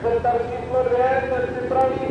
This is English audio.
Center číslo dvě se připraví